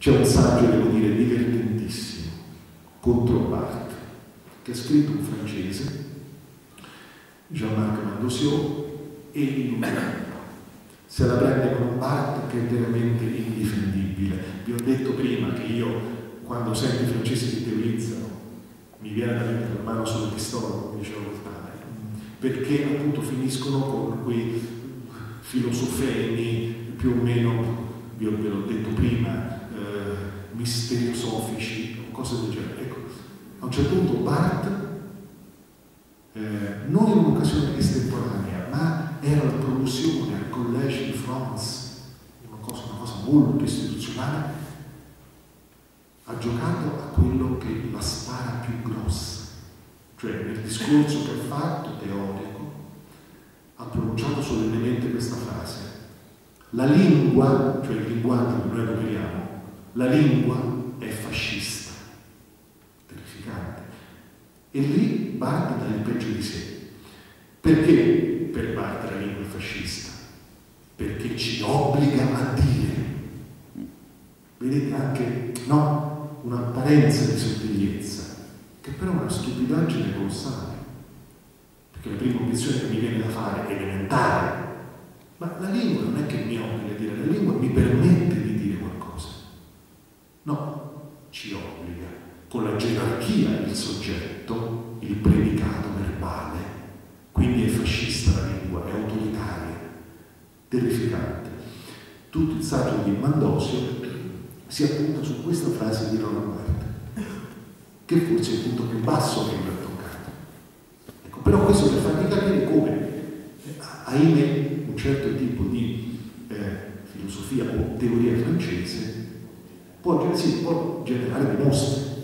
C'è un saggio, devo dire, divertentissimo contro Barthes, che ha scritto un francese, Jean-Marc Mandosiot, e in un se la prende con Barthes che è veramente indifendibile. Vi ho detto prima che io, quando sento i francesi che teorizzano, mi viene da mettere la mano sulla pistola, come diceva Voltaire, perché appunto finiscono con quei filosofemi più o meno, vi ho, ve l'ho detto prima, eh, misteriosofici o cose del genere. Ecco, a un certo punto Barthes, eh, non in un'occasione estemporanea, ma era la promozione al Collège di France, una cosa, una cosa molto istituzionale, ha giocato a quello che la spara più grossa, cioè nel discorso che ha fatto, teorico, ha pronunciato solennemente questa frase. La lingua, cioè il linguaggio che noi adoperiamo, la lingua è fascista, terrificante. E lì Barthes dà il peggio di sé. Perché per Barthes la lingua è fascista? Perché ci obbliga a dire. Vedete anche, no, un'apparenza di sottigliezza, che però è una stupidaggine colossale. Perché la prima obiezione che mi viene da fare è elementare. Ma la lingua non è che mi obbliga a dire, la lingua mi permette di dire qualcosa. No, ci obbliga. Con la gerarchia del soggetto, il predicato verbale, quindi è fascista la lingua, è autoritaria, terrificante. Tutto il saggio di Mandosio si appunta su questa frase di Roland Barthes, che forse è il punto più basso che lui ha toccato. Ecco, però questo per farvi capire come, eh, ahimè, un certo tipo di eh, filosofia o teoria francese può, sì, può generare dei mostri